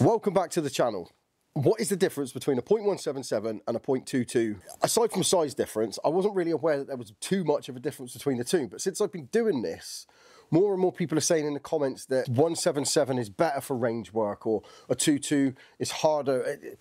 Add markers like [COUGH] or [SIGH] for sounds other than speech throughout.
Welcome back to the channel. What is the difference between a .177 and a .22? Aside from size difference, I wasn't really aware that there was too much of a difference between the two, but since I've been doing this, more and more people are saying in the comments that 177 is better for range work or a 22 is harder.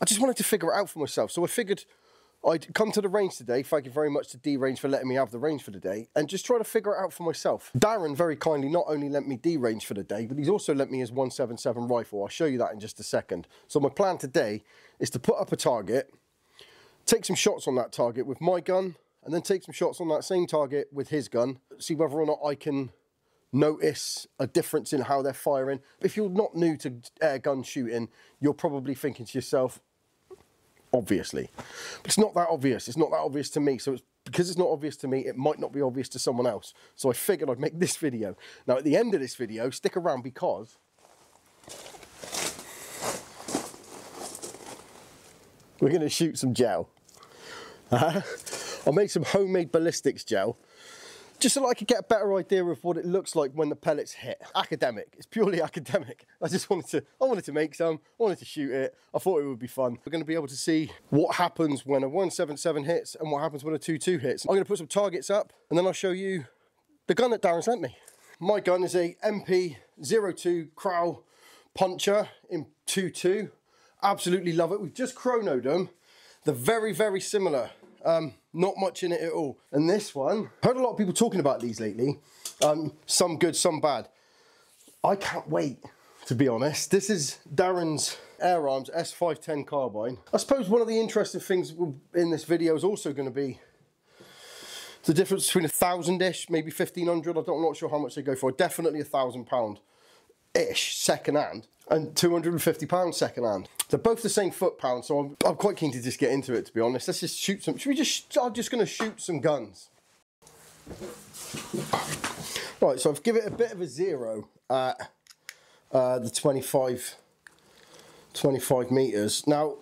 I just wanted to figure it out for myself. So I figured I'd come to the range today. Thank you very much to D Range for letting me have the range for the day and just try to figure it out for myself. Darren very kindly not only lent me D range for the day, but he's also lent me his 177 rifle. I'll show you that in just a second. So my plan today is to put up a target, take some shots on that target with my gun, and then take some shots on that same target with his gun, see whether or not I can notice a difference in how they're firing. If you're not new to air gun shooting, you're probably thinking to yourself, obviously. But it's not that obvious. It's not that obvious to me. So it's because it's not obvious to me, it might not be obvious to someone else. So I figured I'd make this video. Now at the end of this video, stick around because we're going to shoot some gel. [LAUGHS] I'll make some homemade ballistics gel just so I could get a better idea of what it looks like when the pellets hit. Academic, it's purely [LAUGHS] academic. I just wanted to, I wanted to make some, I wanted to shoot it. I thought it would be fun. We're gonna be able to see what happens when a 177 hits and what happens when a 22 hits. I'm gonna put some targets up and then I'll show you the gun that Darren sent me. My gun is a MP02 Kral Puncher in 22. Absolutely love it. We've just chronoed them. They're very, very similar um, not much in it at all. And this one, heard a lot of people talking about these lately. Um, some good, some bad. I can't wait, to be honest. This is Darren's Air Arms S510 carbine. I suppose one of the interesting things in this video is also going to be the difference between a thousand-ish, maybe 1500. I don't, I'm not sure how much they go for. Definitely a thousand pound ish second hand and 250 pounds second hand. They're both the same foot pound, so I'm, I'm quite keen to just get into it, to be honest. Let's just shoot some, should we just, I'm just gonna shoot some guns. Right, so I've given it a bit of a zero at uh, the 25, 25 meters. Now,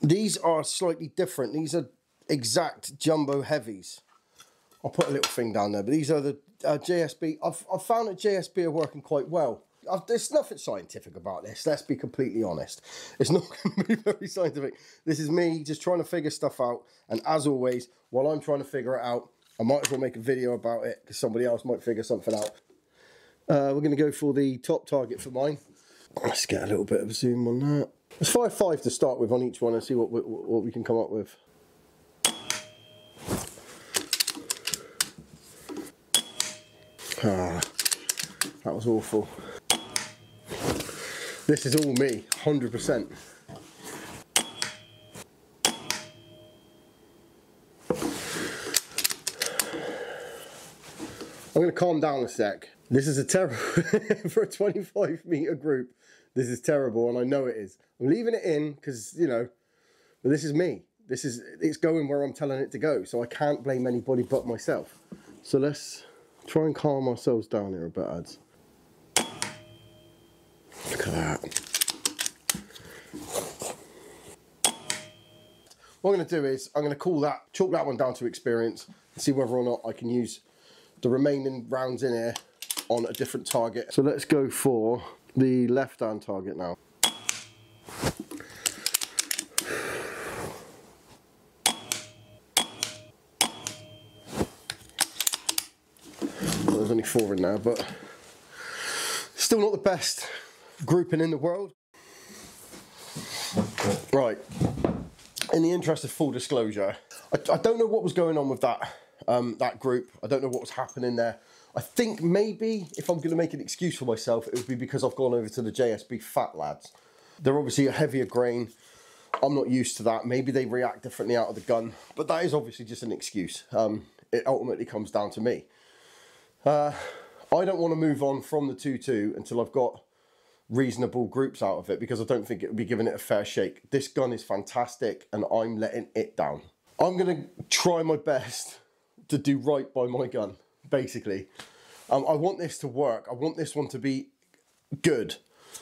these are slightly different. These are exact jumbo heavies. I'll put a little thing down there, but these are the uh, JSB. I've, I've found that JSB are working quite well there's nothing scientific about this. Let's be completely honest. It's not [LAUGHS] going to be very scientific. This is me just trying to figure stuff out. And as always, while I'm trying to figure it out, I might as well make a video about it because somebody else might figure something out. Uh, we're going to go for the top target for mine. Let's get a little bit of a zoom on that. It's 5 5 to start with on each one and see what we, what we can come up with. Ah, that was awful. This is all me, 100%. I'm going to calm down a sec. This is a terrible, [LAUGHS] for a 25 meter group, this is terrible and I know it is. I'm leaving it in because, you know, but this is me. This is, it's going where I'm telling it to go. So I can't blame anybody but myself. So let's try and calm ourselves down here a bit, Adz. Look at that. What I'm going to do is I'm going to call that, chalk that one down to experience and see whether or not I can use the remaining rounds in here on a different target. So let's go for the left hand target now. Well, there's only four in there, but still not the best grouping in the world. Right, in the interest of full disclosure, I, I don't know what was going on with that, um, that group. I don't know what was happening there. I think maybe if I'm going to make an excuse for myself, it would be because I've gone over to the JSB Fat Lads. They're obviously a heavier grain. I'm not used to that. Maybe they react differently out of the gun, but that is obviously just an excuse. Um, it ultimately comes down to me. Uh, I don't want to move on from the 2-2 until I've got reasonable groups out of it because I don't think it would be giving it a fair shake. This gun is fantastic and I'm letting it down. I'm going to try my best to do right by my gun, basically. Um, I want this to work. I want this one to be good.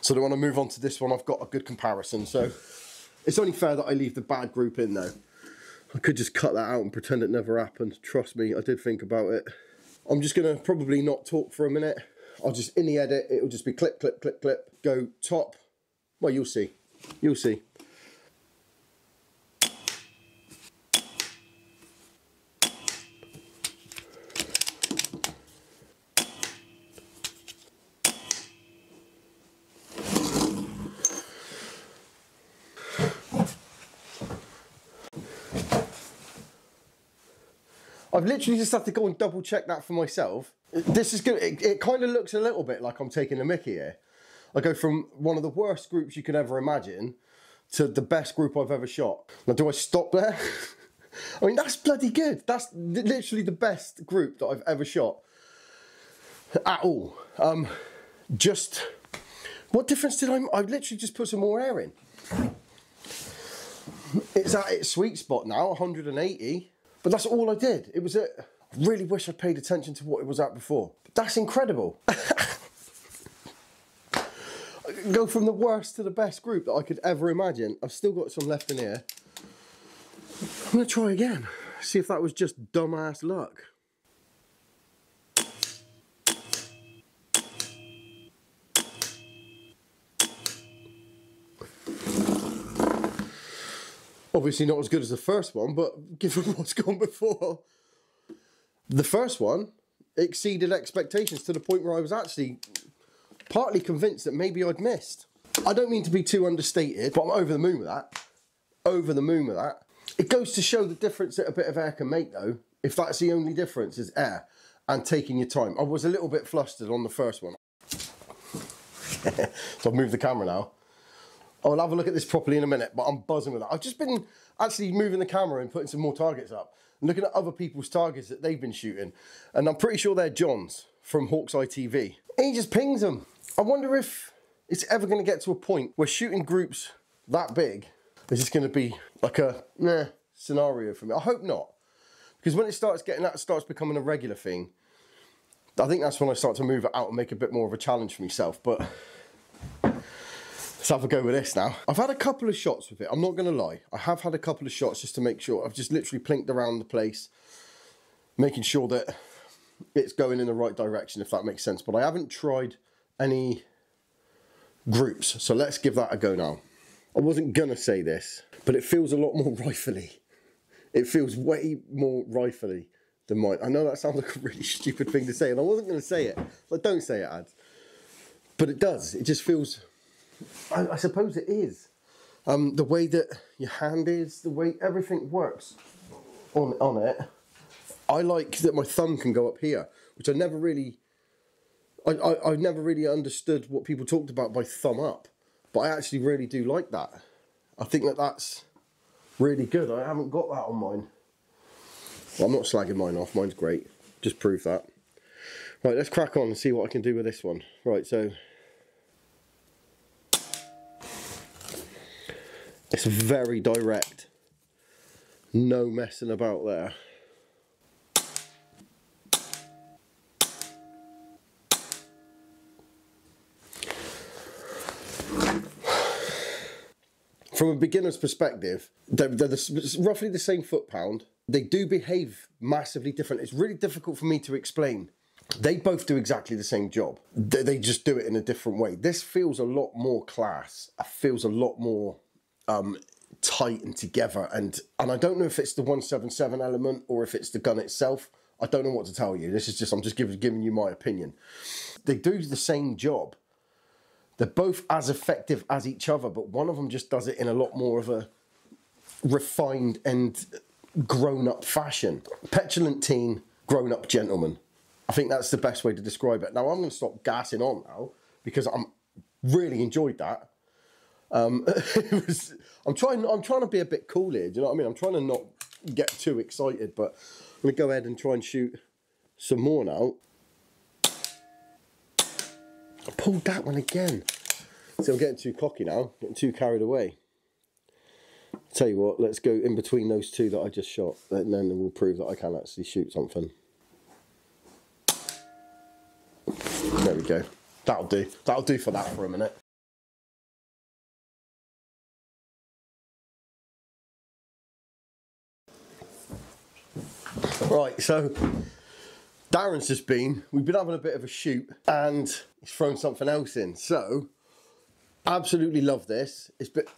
So I want to move on to this one. I've got a good comparison. So it's only fair that I leave the bad group in though. I could just cut that out and pretend it never happened. Trust me, I did think about it. I'm just going to probably not talk for a minute I'll just, in the edit, it'll just be clip, clip, clip, clip, go top, Well, you'll see. You'll see. Literally just had to go and double check that for myself. This is good. It, it kind of looks a little bit like I'm taking a mickey here. I go from one of the worst groups you could ever imagine to the best group I've ever shot. Now, do I stop there? [LAUGHS] I mean, that's bloody good. That's literally the best group that I've ever shot at all. Um, just, what difference did I, I literally just put some more air in. It's at its sweet spot now, 180. But that's all I did. It was a, I really wish I paid attention to what it was at before. That's incredible. [LAUGHS] Go from the worst to the best group that I could ever imagine. I've still got some left in here. I'm gonna try again. See if that was just dumbass luck. Obviously not as good as the first one, but given [LAUGHS] what's gone before, the first one exceeded expectations to the point where I was actually partly convinced that maybe I'd missed. I don't mean to be too understated, but I'm over the moon with that. Over the moon with that. It goes to show the difference that a bit of air can make though, if that's the only difference is air and taking your time. I was a little bit flustered on the first one. [LAUGHS] so I've moved the camera now. I'll have a look at this properly in a minute, but I'm buzzing with that. I've just been actually moving the camera and putting some more targets up looking at other people's targets that they've been shooting. And I'm pretty sure they're John's from Hawk's Eye TV. And he just pings them. I wonder if it's ever going to get to a point where shooting groups that big is just going to be like a nah scenario for me. I hope not. Because when it starts getting that starts becoming a regular thing, I think that's when I start to move it out and make a bit more of a challenge for myself. But Let's have a go with this now. I've had a couple of shots with it, I'm not going to lie. I have had a couple of shots just to make sure. I've just literally plinked around the place, making sure that it's going in the right direction, if that makes sense. But I haven't tried any groups, so let's give that a go now. I wasn't going to say this, but it feels a lot more [LAUGHS] rifly. It feels way more rifly than mine. I know that sounds like a really [LAUGHS] stupid thing to say, and I wasn't going to say it. But don't say it, Adz. But it does. It just feels I, I suppose it is. Um, the way that your hand is, the way everything works on on it. I like that my thumb can go up here, which I never really, I, I, I never really understood what people talked about by thumb up, but I actually really do like that. I think that that's really good. I haven't got that on mine. Well, I'm not slagging mine off. Mine's great. Just prove that. Right, let's crack on and see what I can do with this one. Right, so It's very direct. No messing about there. From a beginner's perspective, they're, they're the, roughly the same foot pound. They do behave massively different. It's really difficult for me to explain. They both do exactly the same job. They, they just do it in a different way. This feels a lot more class. It feels a lot more um, tight and together. And and I don't know if it's the 177 element or if it's the gun itself. I don't know what to tell you. This is just I'm just giving giving you my opinion. They do the same job. They're both as effective as each other, but one of them just does it in a lot more of a refined and grown up fashion. Petulant teen, grown up gentleman. I think that's the best way to describe it. Now I'm going to stop gassing on now because I'm really enjoyed that. Um, [LAUGHS] was, I'm trying. I'm trying to be a bit cool here. Do you know what I mean? I'm trying to not get too excited, but I'm gonna go ahead and try and shoot some more now. I pulled that one again. So I'm getting too cocky now, getting too carried away. Tell you what, let's go in between those two that I just shot, and then we'll prove that I can actually shoot something. There we go. That'll do. That'll do for that for a minute. Right, so Darren's just been, we've been having a bit of a shoot and he's thrown something else in. So Absolutely love this. It's bit.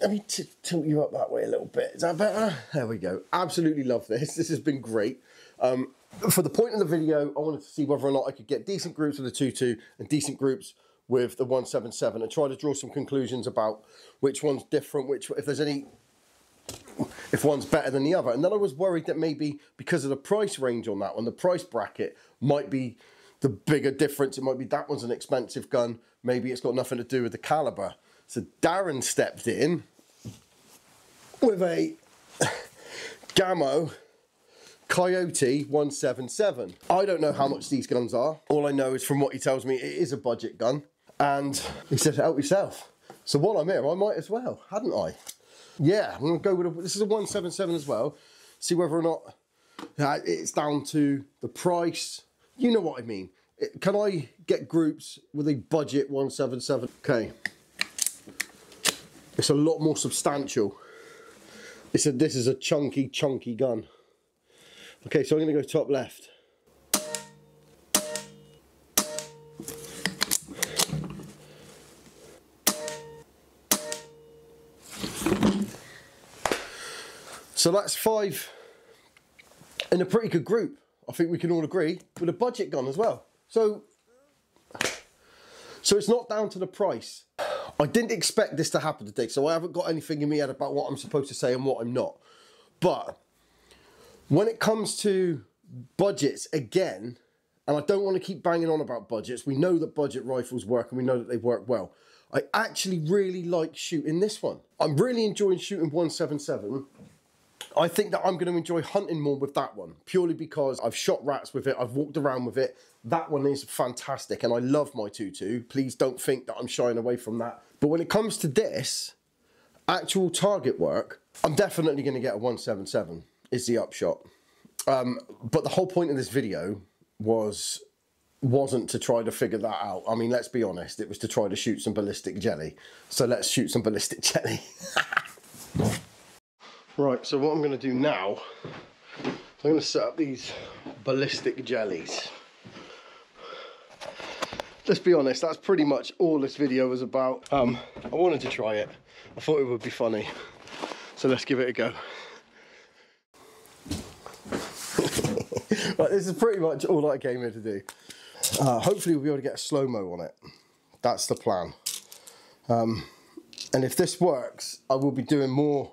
Let me tilt you up that way a little bit. Is that better? There we go. Absolutely love this. This has been great. Um, for the point of the video, I wanted to see whether or not I could get decent groups with the 2.2 and decent groups with the 177 and try to draw some conclusions about which one's different, which if there's any if one's better than the other. And then I was worried that maybe because of the price range on that one, the price bracket might be the bigger difference. It might be that one's an expensive gun. Maybe it's got nothing to do with the caliber. So Darren stepped in with a [LAUGHS] Gamo Coyote 177. I don't know how much these guns are. All I know is from what he tells me, it is a budget gun. And he said, help yourself. So while I'm here, I might as well, hadn't I? Yeah, I'm gonna go with a, this is a 177 as well. See whether or not uh, it's down to the price. You know what I mean. Can I get groups with a budget 177? Okay. It's a lot more substantial. It's a, this is a chunky, chunky gun. Okay, so I'm going to go top left. So that's five in a pretty good group. I think we can all agree with a budget gun as well. So, so it's not down to the price. I didn't expect this to happen today, so I haven't got anything in my head about what I'm supposed to say and what I'm not. But when it comes to budgets, again, and I don't want to keep banging on about budgets, we know that budget rifles work and we know that they work well. I actually really like shooting this one. I'm really enjoying shooting 177 I think that I'm going to enjoy hunting more with that one purely because I've shot rats with it, I've walked around with it. That one is fantastic and I love my 2.2. Please don't think that I'm shying away from that. But when it comes to this, actual target work, I'm definitely going to get a 177 is the upshot. Um, but the whole point of this video was wasn't to try to figure that out. I mean, let's be honest, it was to try to shoot some ballistic jelly. So let's shoot some ballistic [LAUGHS] jelly. Right, so what I'm going to do now, I'm going to set up these ballistic jellies. Let's be honest, that's pretty much all this video was about. Um, I wanted to try it. I thought it would be funny. So let's give it a go. [LAUGHS] right, this is pretty much all I came here to do. Uh, hopefully we'll be able to get a slow-mo on it. That's the plan. Um, and if this works, I will be doing more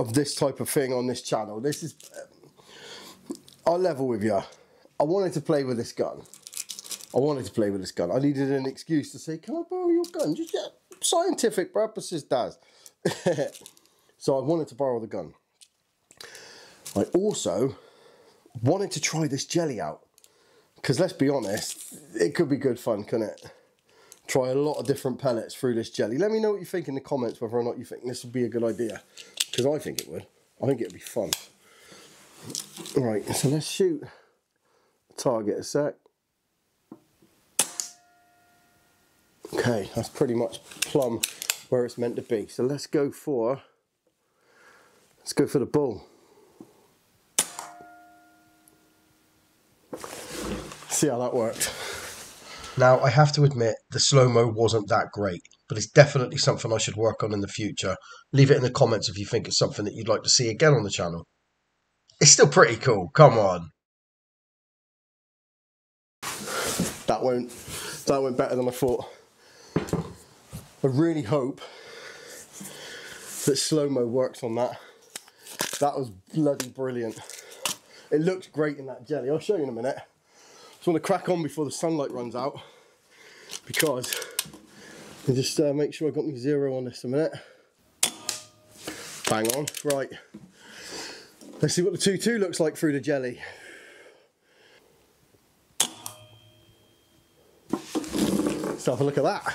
of this type of thing on this channel. This is, uh, I'll level with you. I wanted to play with this gun. I wanted to play with this gun. I needed an excuse to say, can I borrow your gun? Just yeah, scientific purposes, Daz. [LAUGHS] so I wanted to borrow the gun. I also wanted to try this jelly out. Because let's be honest, it could be good fun, couldn't it? Try a lot of different pellets through this jelly. Let me know what you think in the comments, whether or not you think this would be a good idea because I think it would. I think it'd be fun. Right, so let's shoot target a sec. Okay, that's pretty much plumb where it's meant to be. So let's go for, let's go for the bull. See how that worked. Now, I have to admit, the slow-mo wasn't that great but it's definitely something I should work on in the future. Leave it in the comments if you think it's something that you'd like to see again on the channel. It's still pretty cool, come on. That went, that went better than I thought. I really hope that slow-mo works on that. That was bloody brilliant. It looks great in that jelly. I'll show you in a minute. Just want to crack on before the sunlight runs out because and just uh, make sure I got my zero on this a minute. Bang on, right. Let's see what the 2-2 looks like through the jelly. Let's have a look at that.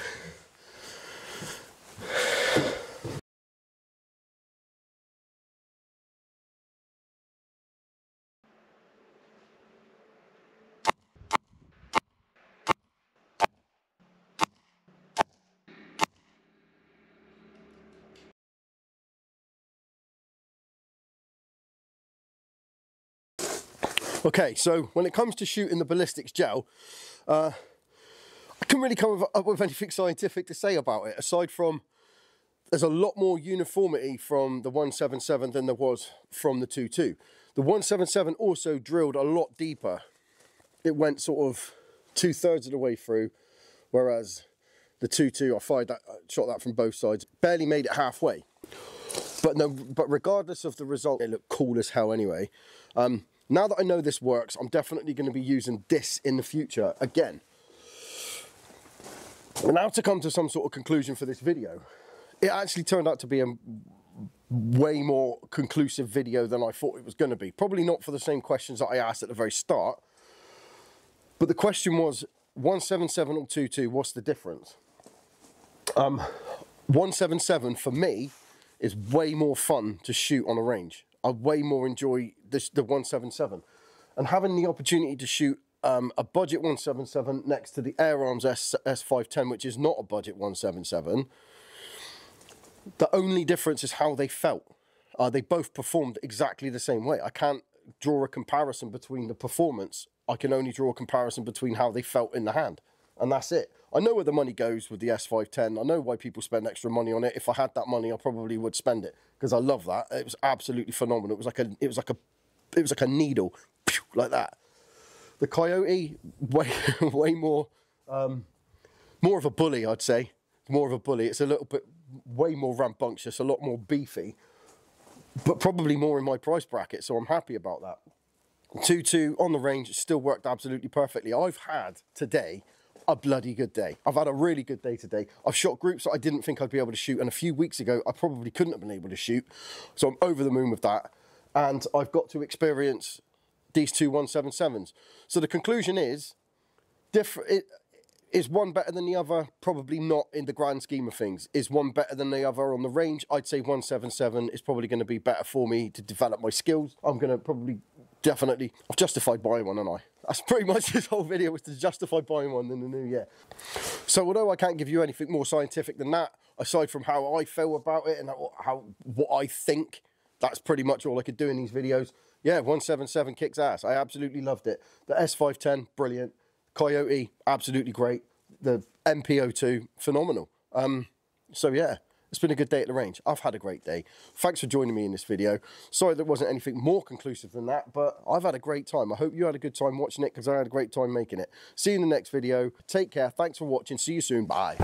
Okay, so when it comes to shooting the ballistics gel, uh, I can really come up with anything scientific to say about it, aside from there's a lot more uniformity from the 177 than there was from the 22. The 177 also drilled a lot deeper. It went sort of two thirds of the way through, whereas the 2-2, I fired that, shot that from both sides, barely made it halfway. But no, but regardless of the result, it looked cool as hell anyway. Um, now that I know this works, I'm definitely going to be using this in the future again. And now to come to some sort of conclusion for this video, it actually turned out to be a way more conclusive video than I thought it was going to be. Probably not for the same questions that I asked at the very start, but the question was 177 or 22, what's the difference? Um, 177 for me is way more fun to shoot on a range. I way more enjoy this, the 177. And having the opportunity to shoot um, a budget 177 next to the Air Arms S, S510, which is not a budget 177, the only difference is how they felt. Uh, they both performed exactly the same way. I can't draw a comparison between the performance. I can only draw a comparison between how they felt in the hand. And that's it. I know where the money goes with the S510. I know why people spend extra money on it. If I had that money, I probably would spend it because I love that. It was absolutely phenomenal. It was like a, it was like a, it was like a needle, like that. The Coyote, way, [LAUGHS] way more, um, more of a bully, I'd say. More of a bully. It's a little bit, way more rambunctious, a lot more beefy, but probably more in my price bracket. So I'm happy about that. 2-2 on the range still worked absolutely perfectly. I've had today a bloody good day. I've had a really good day today. I've shot groups that I didn't think I'd be able to shoot, and a few weeks ago, I probably couldn't have been able to shoot. So I'm over the moon with that. And I've got to experience these two 177s. So the conclusion is, different. Is one better than the other? Probably not in the grand scheme of things. Is one better than the other on the range? I'd say 177 is probably going to be better for me to develop my skills. I'm going to probably definitely, I've justified buying one, and I. That's pretty much [LAUGHS] this whole video was to justify buying one in the new year. So although I can't give you anything more scientific than that, aside from how I feel about it and how what I think, that's pretty much all I could do in these videos. Yeah, 177 kicks ass. I absolutely loved it. The S510, brilliant. Coyote, absolutely great. The MP02, phenomenal. Um, so yeah, it's been a good day at the range. I've had a great day. Thanks for joining me in this video. Sorry there wasn't anything more conclusive than that, but I've had a great time. I hope you had a good time watching it because I had a great time making it. See you in the next video. Take care. Thanks for watching. See you soon. Bye.